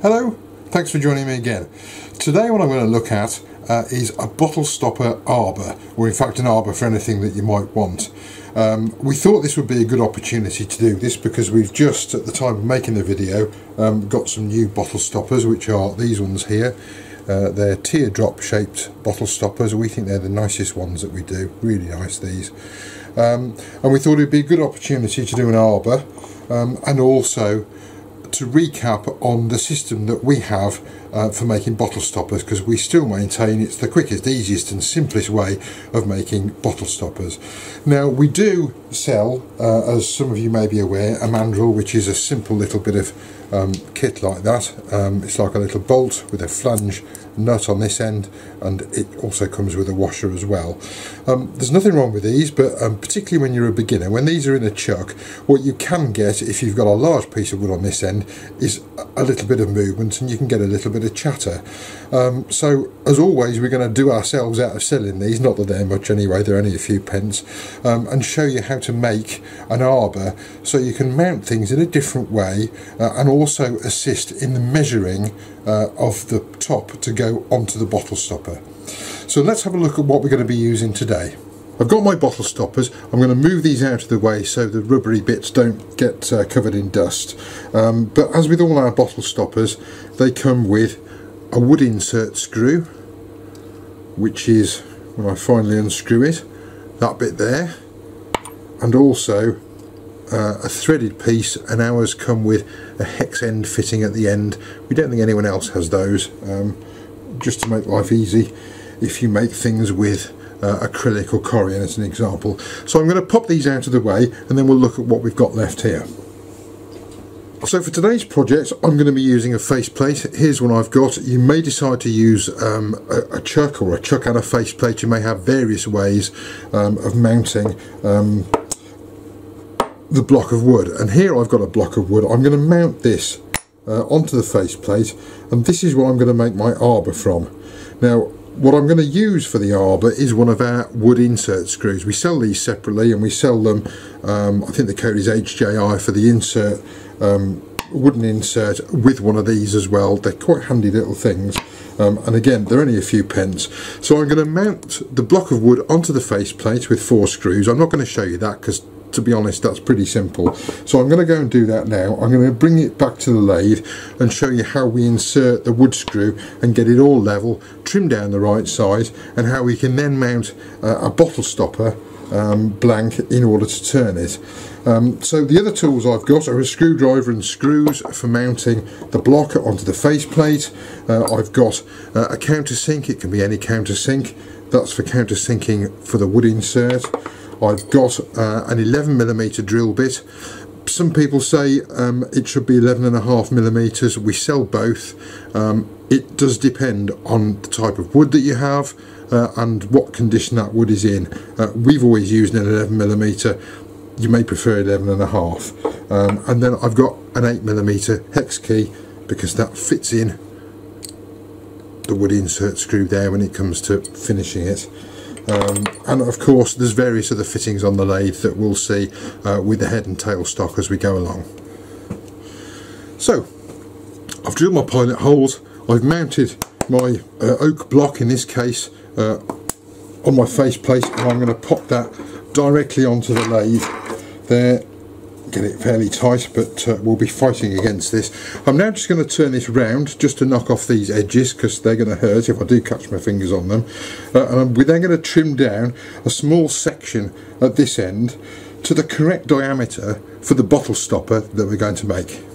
Hello, thanks for joining me again. Today what I'm going to look at uh, is a bottle stopper arbor, or in fact an arbor for anything that you might want. Um, we thought this would be a good opportunity to do this because we've just, at the time of making the video, um, got some new bottle stoppers, which are these ones here. Uh, they're teardrop shaped bottle stoppers. We think they're the nicest ones that we do. Really nice these. Um, and we thought it'd be a good opportunity to do an arbor um, and also to recap on the system that we have uh, for making bottle stoppers because we still maintain it's the quickest, easiest and simplest way of making bottle stoppers. Now we do sell, uh, as some of you may be aware, a mandrel which is a simple little bit of um, kit like that. Um, it's like a little bolt with a flange nut on this end and it also comes with a washer as well. Um, there's nothing wrong with these but um, particularly when you're a beginner, when these are in a chuck, what you can get if you've got a large piece of wood on this end is a little bit of movement and you can get a little bit of chatter. Um, so as always we're going to do ourselves out of selling these, not that they're much anyway, they're only a few pence, um, and show you how to make an arbor so you can mount things in a different way uh, and also assist in the measuring uh, of the top to go onto the bottle stopper. So let's have a look at what we're going to be using today. I've got my bottle stoppers. I'm going to move these out of the way so the rubbery bits don't get uh, covered in dust. Um, but as with all our bottle stoppers, they come with a wood insert screw, which is when I finally unscrew it, that bit there, and also uh, a threaded piece and ours come with a hex end fitting at the end we don't think anyone else has those um, just to make life easy if you make things with uh, acrylic or corian as an example so I'm going to pop these out of the way and then we'll look at what we've got left here so for today's project I'm going to be using a faceplate. Here's one I've got. You may decide to use um, a, a, chuck or a chuck and a faceplate. You may have various ways um, of mounting um, the block of wood and here I've got a block of wood I'm going to mount this uh, onto the faceplate and this is what I'm going to make my arbor from. Now what I'm going to use for the arbor is one of our wood insert screws. We sell these separately and we sell them um, I think the code is HJI for the insert um, wooden insert with one of these as well. They're quite handy little things um, and again they're only a few pence. So I'm going to mount the block of wood onto the faceplate with four screws. I'm not going to show you that because to be honest that's pretty simple. So I'm going to go and do that now. I'm going to bring it back to the lathe and show you how we insert the wood screw and get it all level trim down the right size and how we can then mount uh, a bottle stopper um, blank in order to turn it. Um, so the other tools I've got are a screwdriver and screws for mounting the block onto the faceplate. Uh, I've got uh, a countersink. It can be any countersink. That's for countersinking for the wood insert I've got uh, an 11 millimeter drill bit. Some people say um, it should be 11 and a half millimeters. We sell both. Um, it does depend on the type of wood that you have uh, and what condition that wood is in. Uh, we've always used an 11 millimeter. You may prefer 11 and a half. Um, and then I've got an 8 millimeter hex key because that fits in the wood insert screw there when it comes to finishing it um, and of course there's various other fittings on the lathe that we'll see uh, with the head and tail stock as we go along. So I've drilled my pilot holes, I've mounted my uh, oak block in this case uh, on my faceplate and I'm going to pop that directly onto the lathe there get it fairly tight but uh, we'll be fighting against this. I'm now just going to turn this round just to knock off these edges because they're going to hurt if I do catch my fingers on them uh, and we're then going to trim down a small section at this end to the correct diameter for the bottle stopper that we're going to make.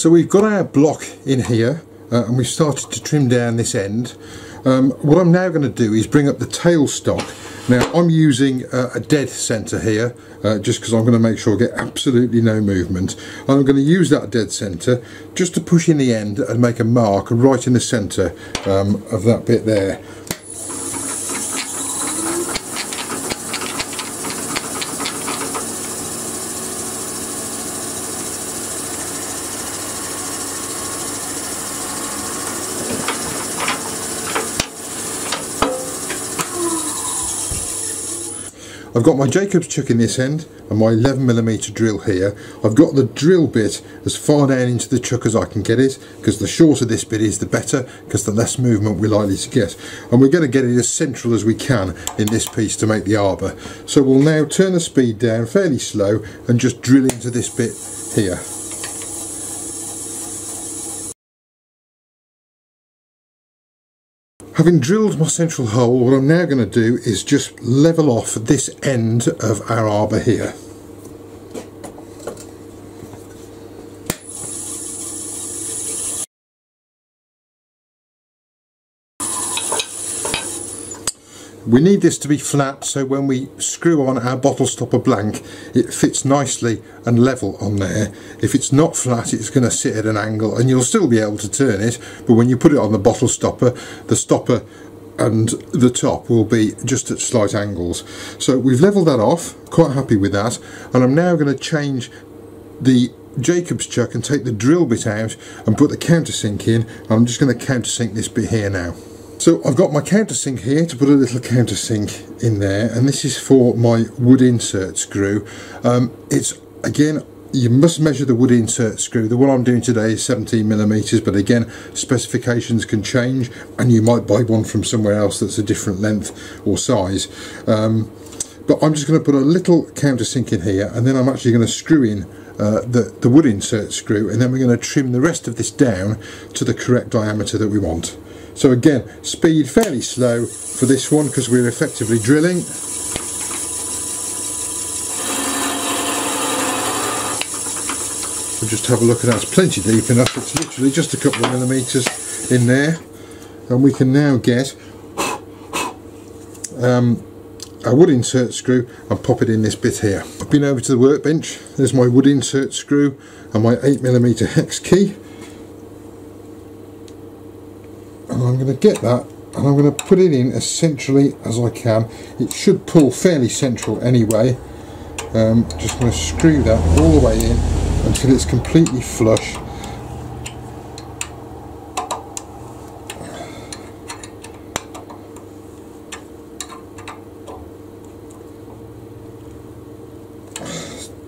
So we've got our block in here uh, and we've started to trim down this end. Um, what I'm now going to do is bring up the tailstock. Now I'm using uh, a dead centre here uh, just because I'm going to make sure I get absolutely no movement. And I'm going to use that dead centre just to push in the end and make a mark right in the centre um, of that bit there. I've got my Jacobs chuck in this end and my 11mm drill here. I've got the drill bit as far down into the chuck as I can get it because the shorter this bit is the better because the less movement we're likely to get and we're going to get it as central as we can in this piece to make the arbor. So we'll now turn the speed down fairly slow and just drill into this bit here. Having drilled my central hole, what I'm now going to do is just level off this end of our arbor here. We need this to be flat so when we screw on our bottle stopper blank it fits nicely and level on there. If it's not flat it's going to sit at an angle and you'll still be able to turn it but when you put it on the bottle stopper the stopper and the top will be just at slight angles. So we've leveled that off, quite happy with that and I'm now going to change the Jacobs chuck and take the drill bit out and put the countersink in. I'm just going to countersink this bit here now. So I've got my countersink here to put a little countersink in there and this is for my wood insert screw. Um, it's again you must measure the wood insert screw. The one I'm doing today is 17 millimeters, but again, specifications can change, and you might buy one from somewhere else that's a different length or size. Um, but I'm just going to put a little countersink in here, and then I'm actually going to screw in uh, the, the wood insert screw, and then we're going to trim the rest of this down to the correct diameter that we want. So again, speed fairly slow for this one because we're effectively drilling. We'll just have a look at that, it's plenty deep enough, it's literally just a couple of millimetres in there. And we can now get um, a wood insert screw and pop it in this bit here. I've been over to the workbench, there's my wood insert screw and my 8mm hex key. And I'm going to get that and I'm going to put it in as centrally as I can. It should pull fairly central anyway. Um, just going to screw that all the way in until it's completely flush.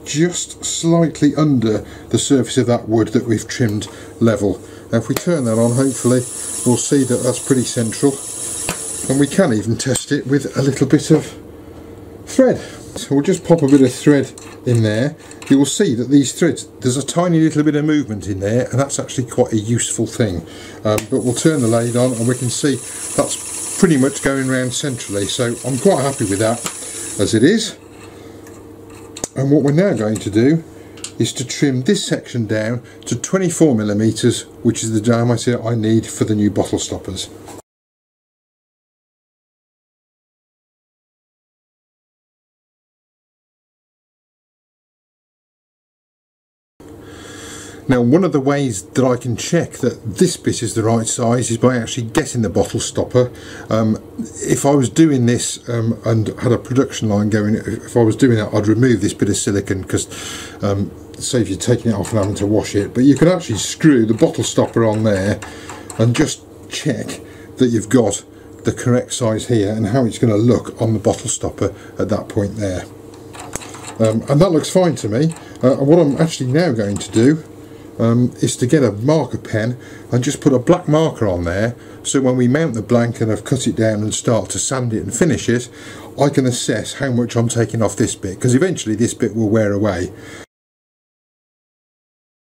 Just slightly under the surface of that wood that we've trimmed level. Now if we turn that on hopefully we'll see that that's pretty central and we can even test it with a little bit of thread. So we'll just pop a bit of thread in there. You will see that these threads, there's a tiny little bit of movement in there and that's actually quite a useful thing. Um, but we'll turn the lathe on and we can see that's pretty much going around centrally. So I'm quite happy with that as it is. And what we're now going to do is to trim this section down to 24 millimeters, which is the diameter I need for the new bottle stoppers. Now one of the ways that I can check that this bit is the right size is by actually getting the bottle stopper. Um, if I was doing this um, and had a production line going, if I was doing that I'd remove this bit of silicon because um, save you taking it off and having to wash it. But you can actually screw the bottle stopper on there and just check that you've got the correct size here and how it's going to look on the bottle stopper at that point there. Um, and that looks fine to me. Uh, what I'm actually now going to do um, is to get a marker pen and just put a black marker on there so when we mount the blank and I've cut it down and start to sand it and finish it I can assess how much I'm taking off this bit because eventually this bit will wear away.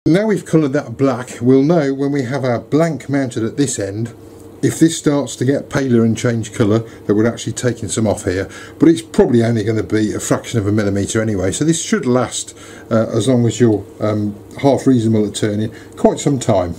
Now we've coloured that black we'll know when we have our blank mounted at this end if this starts to get paler and change colour that we're actually taking some off here. But it's probably only going to be a fraction of a millimetre anyway so this should last uh, as long as you're um, half reasonable at turning quite some time.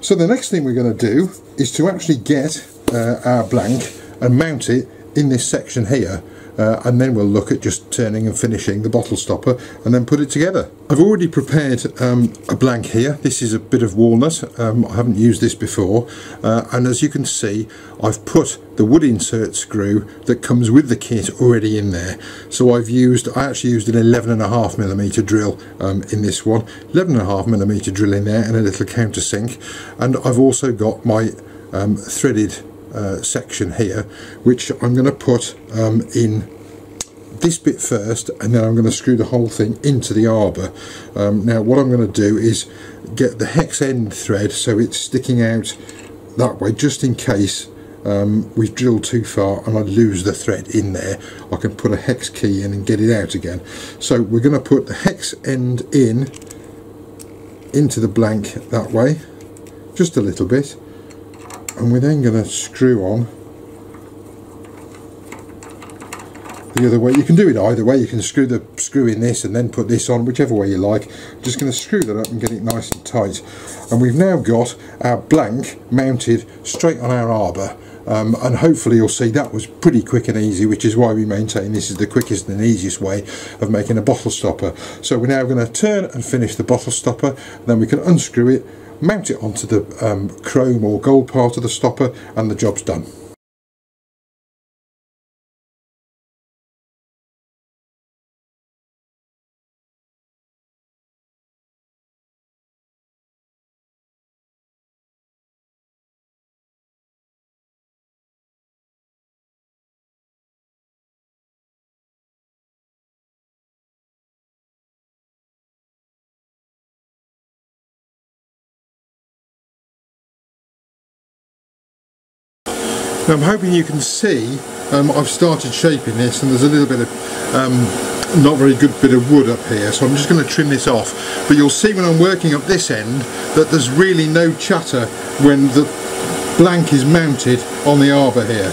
So the next thing we're going to do is to actually get uh, our blank and mount it in this section here uh, and then we'll look at just turning and finishing the bottle stopper and then put it together. I've already prepared um, a blank here. This is a bit of walnut. Um, I haven't used this before uh, and as you can see I've put the wood insert screw that comes with the kit already in there. So I've used, I actually used an 11.5 millimeter drill um, in this one, 11.5 millimeter drill in there and a little countersink and I've also got my um, threaded uh, section here which I'm going to put um, in this bit first and then I'm going to screw the whole thing into the arbor. Um, now what I'm going to do is get the hex end thread so it's sticking out that way just in case um, we've drilled too far and I lose the thread in there. I can put a hex key in and get it out again. So we're going to put the hex end in into the blank that way just a little bit and we're then going to screw on the other way. You can do it either way. You can screw the screw in this and then put this on whichever way you like. I'm just going to screw that up and get it nice and tight. And we've now got our blank mounted straight on our arbor. Um, and hopefully you'll see that was pretty quick and easy which is why we maintain this is the quickest and easiest way of making a bottle stopper. So we're now going to turn and finish the bottle stopper. Then we can unscrew it mount it onto the um, chrome or gold part of the stopper and the job's done Now I'm hoping you can see um, I've started shaping this and there's a little bit of um, not very good bit of wood up here so I'm just going to trim this off but you'll see when I'm working up this end that there's really no chatter when the blank is mounted on the arbor here.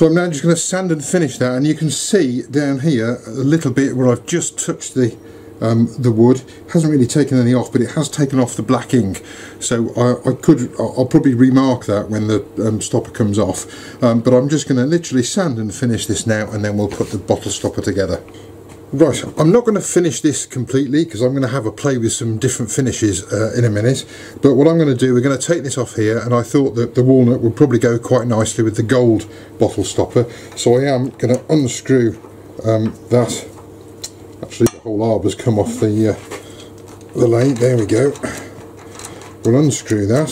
So I'm now just going to sand and finish that and you can see down here a little bit where I've just touched the um, the wood. Hasn't really taken any off but it has taken off the black ink. So I, I could I'll probably remark that when the um, stopper comes off. Um, but I'm just going to literally sand and finish this now and then we'll put the bottle stopper together. Right, I'm not going to finish this completely because I'm going to have a play with some different finishes uh, in a minute. But what I'm going to do, we're going to take this off here and I thought that the walnut would probably go quite nicely with the gold bottle stopper. So I am going to unscrew um, that. Actually, the whole arbor's come off the, uh, the lathe. There we go. We'll unscrew that.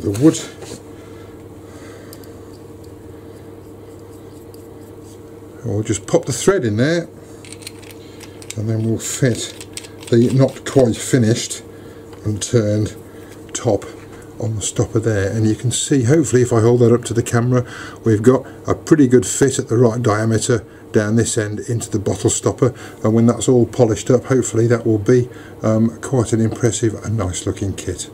The wood we'll just pop the thread in there and then we'll fit the not quite finished and turned top on the stopper there and you can see hopefully if I hold that up to the camera we've got a pretty good fit at the right diameter down this end into the bottle stopper and when that's all polished up hopefully that will be um, quite an impressive and nice looking kit.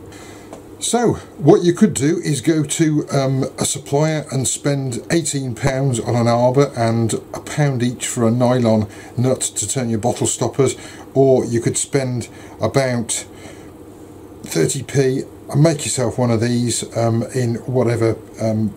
So what you could do is go to um, a supplier and spend £18 on an arbor and a pound each for a nylon nut to turn your bottle stoppers or you could spend about 30p and make yourself one of these um, in whatever um,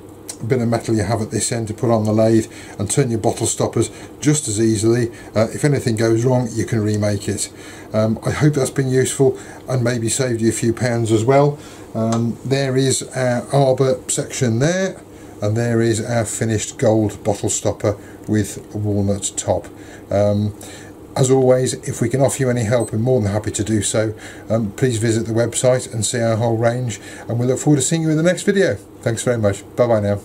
bit of metal you have at this end to put on the lathe and turn your bottle stoppers just as easily. Uh, if anything goes wrong you can remake it. Um, I hope that's been useful and maybe saved you a few pounds as well. Um, there is our arbor section there and there is our finished gold bottle stopper with walnut top. Um, as always, if we can offer you any help, we're more than happy to do so. Um, please visit the website and see our whole range, and we look forward to seeing you in the next video. Thanks very much. Bye bye now.